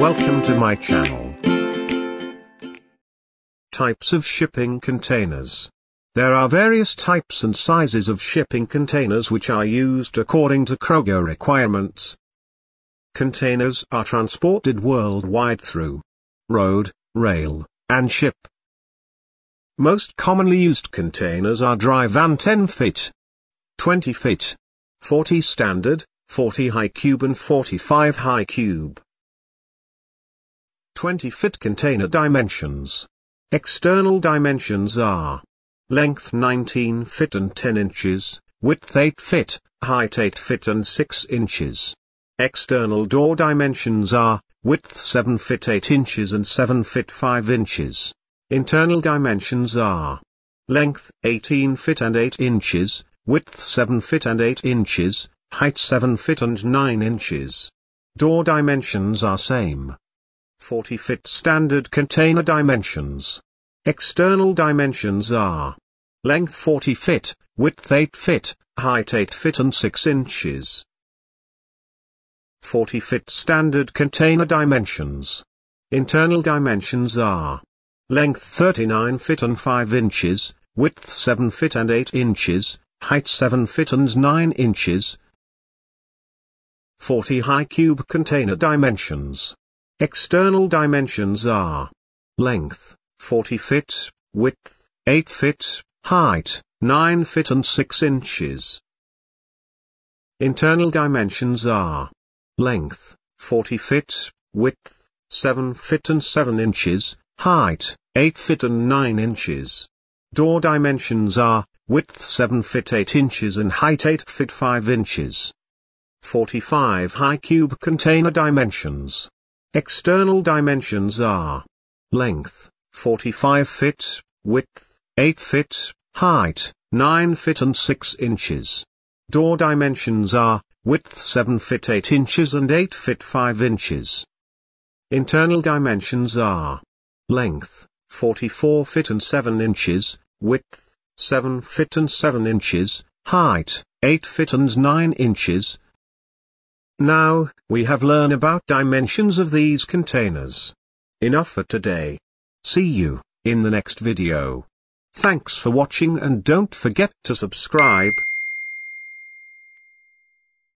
Welcome to my channel. Types of shipping containers. There are various types and sizes of shipping containers which are used according to cargo requirements. Containers are transported worldwide through road, rail, and ship. Most commonly used containers are dry van 10 feet, 20 feet, 40 standard, 40 high cube and 45 high cube. 20 foot container dimensions. External dimensions are length 19 feet and 10 inches, width 8 feet, height 8 feet and 6 inches. External door dimensions are width 7 feet 8 inches and 7 feet 5 inches. Internal dimensions are length 18 feet and 8 inches, width 7 feet and 8 inches, height 7 feet and 9 inches. Door dimensions are same. 40 feet standard container dimensions. External dimensions are length 40 feet, width 8 feet, height 8 feet and 6 inches. 40 feet standard container dimensions. Internal dimensions are length 39 feet and 5 inches, width 7 feet and 8 inches, height 7 feet and 9 inches. 40 high cube container dimensions. External dimensions are length 40 feet, width 8 feet, height 9 feet and 6 inches. Internal dimensions are length 40 feet, width 7 feet and 7 inches, height 8 feet and 9 inches. Door dimensions are width 7 feet 8 inches and height 8 feet 5 inches. 45 high cube container dimensions. External dimensions are length 45 feet, width 8 feet, height 9 feet and 6 inches. Door dimensions are width 7 feet 8 inches and 8 feet 5 inches. Internal dimensions are length 44 feet and 7 inches, width 7 feet and 7 inches, height 8 feet and 9 inches, now, we have learned about dimensions of these containers. Enough for today. See you, in the next video. Thanks for watching and don't forget to subscribe.